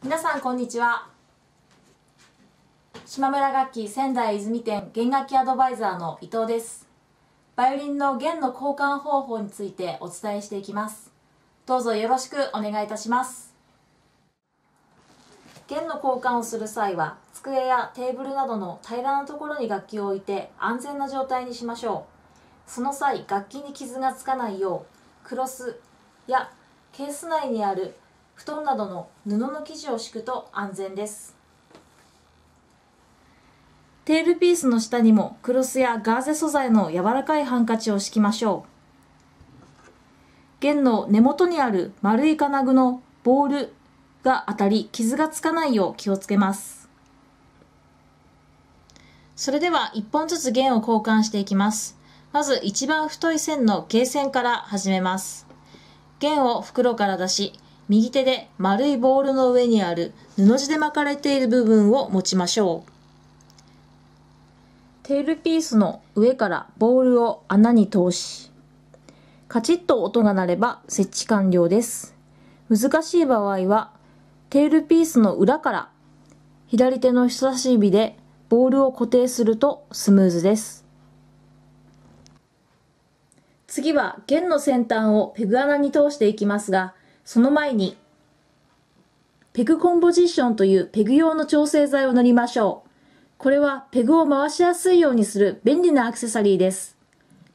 皆さんこんにちは。島村楽器仙台泉店弦楽器アドバイザーの伊藤です。バイオリンの弦の交換方法についてお伝えしていきます。どうぞよろしくお願いいたします。弦の交換をする際は机やテーブルなどの平らなところに楽器を置いて安全な状態にしましょう。その際楽器に傷がつかないようクロスやケース内にある布団などの布の生地を敷くと安全です。テールピースの下にもクロスやガーゼ素材の柔らかいハンカチを敷きましょう。弦の根元にある丸い金具のボールが当たり傷がつかないよう気をつけます。それでは1本ずつ弦を交換していきます。まず一番太い線のゲー線から始めます。弦を袋から出し右手で丸いボールの上にある布地で巻かれている部分を持ちましょう。テールピースの上からボールを穴に通し、カチッと音が鳴れば設置完了です。難しい場合は、テールピースの裏から左手の人差し指でボールを固定するとスムーズです。次は弦の先端をペグ穴に通していきますが、その前に、ペグコンポジションというペグ用の調整剤を塗りましょう。これはペグを回しやすいようにする便利なアクセサリーです。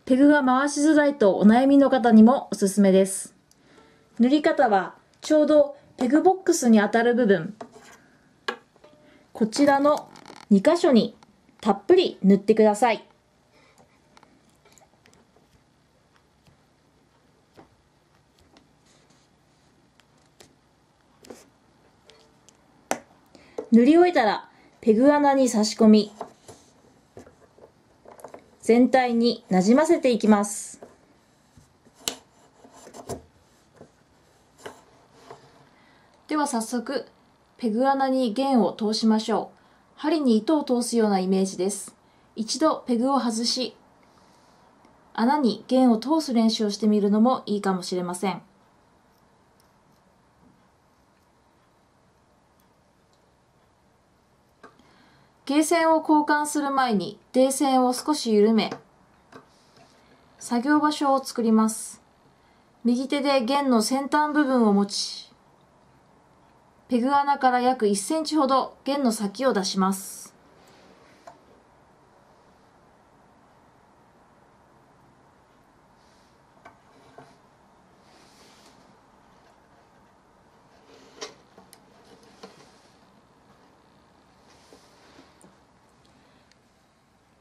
ペグが回しづらいとお悩みの方にもおすすめです。塗り方はちょうどペグボックスに当たる部分、こちらの2箇所にたっぷり塗ってください。塗り終えたらペグ穴に差し込み全体になじませていきます。では早速ペグ穴に弦を通しましょう。針に糸を通すようなイメージです。一度ペグを外し穴に弦を通す練習をしてみるのもいいかもしれません。ゲーセンを交換する前に泥線を少し緩め作業場所を作ります。右手で弦の先端部分を持ちペグ穴から約1センチほど弦の先を出します。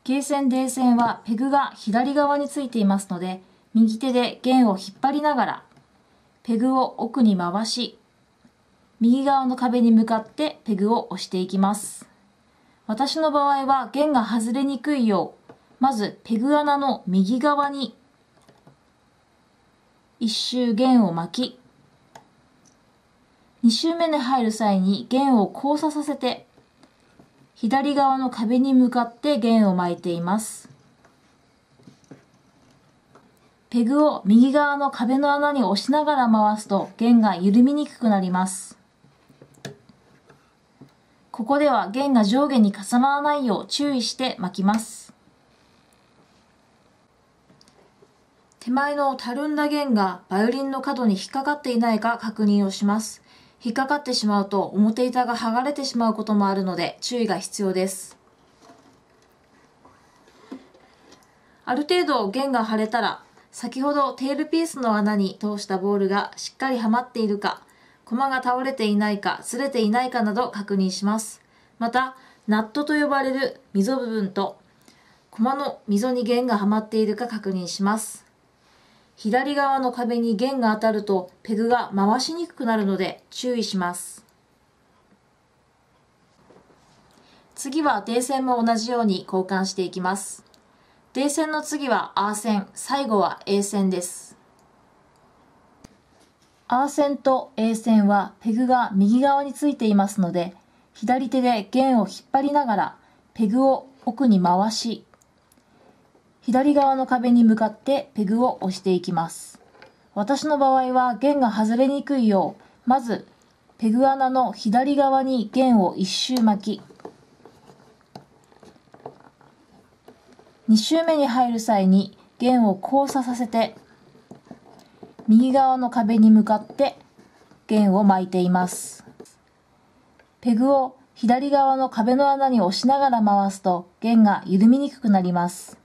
経線泥線はペグが左側についていますので、右手で弦を引っ張りながら、ペグを奥に回し、右側の壁に向かってペグを押していきます。私の場合は弦が外れにくいよう、まずペグ穴の右側に一周弦を巻き、2周目に入る際に弦を交差させて左側の壁に向かって弦を巻いています。ペグを右側の壁の穴に押しながら回すと弦が緩みにくくなります。ここでは弦が上下に重ならないよう注意して巻きます。手前のたるんだ弦がバイオリンの角に引っかかっていないか確認をします。引っかかってしまうと表板が剥がれてしまうこともあるので注意が必要です。ある程度弦が腫れたら先ほどテールピースの穴に通したボールがしっかりはまっているか、駒が倒れていないか、擦れていないかなど確認します。また、ナットと呼ばれる溝部分と、駒の溝に弦がはまっているか確認します。左側の壁に弦が当たるとペグが回しにくくなるので注意します。次は泥線も同じように交換していきます。泥線の次は R 線、最後は A 線です。R 線と A 線はペグが右側についていますので、左手で弦を引っ張りながらペグを奥に回し、左側の壁に向かってペグを押していきます。私の場合は弦が外れにくいよう、まずペグ穴の左側に弦を1周巻き、2周目に入る際に弦を交差させて、右側の壁に向かって弦を巻いています。ペグを左側の壁の穴に押しながら回すと弦が緩みにくくなります。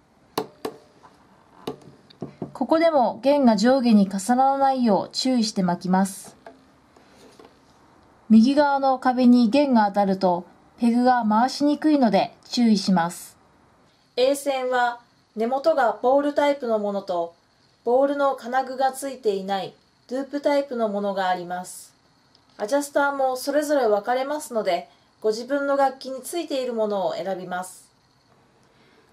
ここでも弦が上下に重ならないよう注意して巻きます。右側の壁に弦が当たるとペグが回しにくいので注意します。A 線は根元がボールタイプのものとボールの金具がついていないループタイプのものがあります。アジャスターもそれぞれ分かれますのでご自分の楽器についているものを選びます。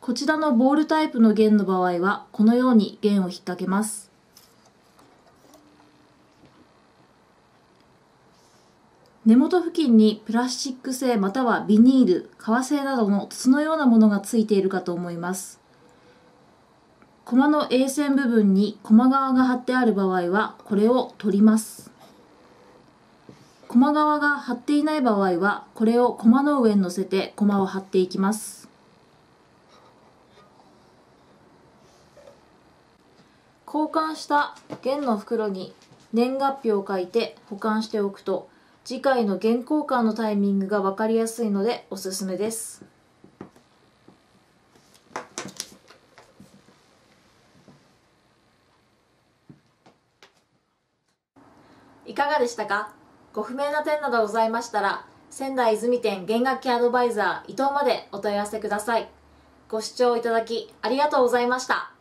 こちらのボールタイプの弦の場合は、このように弦を引っ掛けます。根元付近にプラスチック製またはビニール、革製などの筒のようなものがついているかと思います。駒の A 線部分に駒側が貼ってある場合は、これを取ります。駒側が貼っていない場合は、これを駒の上に乗せて駒を貼っていきます。交換した弦の袋に年月日を書いて保管しておくと次回の弦交換のタイミングが分かりやすいのでおすすめです。いかがでしたか？ご不明な点などございましたら仙台泉店弦楽器アドバイザー伊藤までお問い合わせください。ご視聴いただきありがとうございました。